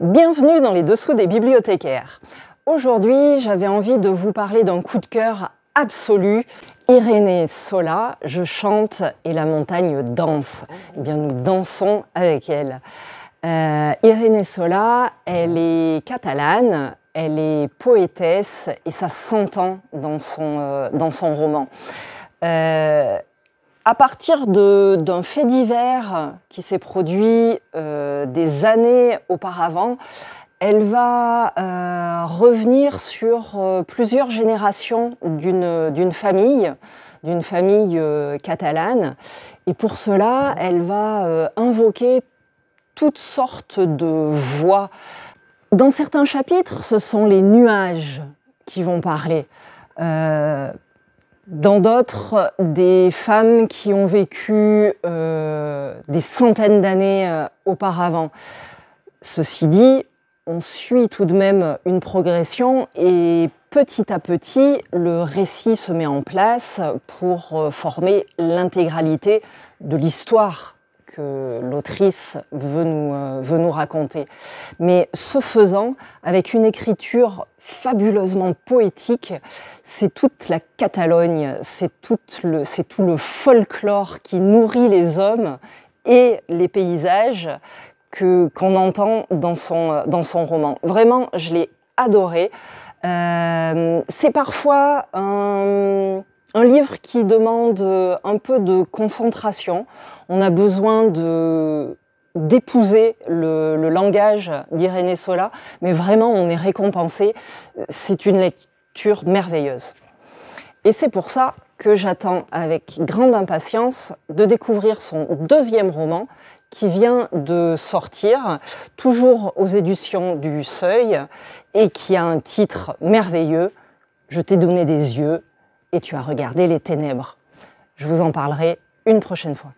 Bienvenue dans les dessous des bibliothécaires. Aujourd'hui, j'avais envie de vous parler d'un coup de cœur absolu. Irénée Sola, je chante et la montagne danse. Eh bien, nous dansons avec elle. Euh, Irénée Sola, elle est catalane, elle est poétesse et ça s'entend dans, son, euh, roman. Euh, à partir d'un fait divers qui s'est produit euh, des années auparavant, elle va euh, revenir sur euh, plusieurs générations d'une famille, d'une famille catalane. Et pour cela, elle va invoquer toutes sortes de voix. Dans certains chapitres, ce sont les nuages qui vont parler. Dans d'autres, des femmes qui ont vécu euh, des centaines d'années euh, auparavant. Ceci dit, on suit tout de même une progression et petit à petit, le récit se met en place pour euh, former l'intégralité de l'histoire que l'autrice veut nous, euh, veut nous raconter. Mais ce faisant, avec une écriture fabuleusement poétique, c'est toute la Catalogne, c'est tout le, tout le folklore qui nourrit les hommes et les paysages qu'on entend dans son, dans son roman. Vraiment, je l'ai adoré. Euh, c'est parfois un un livre qui demande euh, un peu de concentration. On a besoin d'épouser le, langage d'Irénée Sola, mais vraiment on est récompensé. C'est une lecture merveilleuse. Et c'est pour ça que j'attends avec grande impatience de découvrir son deuxième roman qui vient de sortir, toujours aux éditions du Seuil, et qui a un titre merveilleux, Je t'ai donné des yeux, et tu as regardé les ténèbres. Je vous en parlerai une prochaine fois.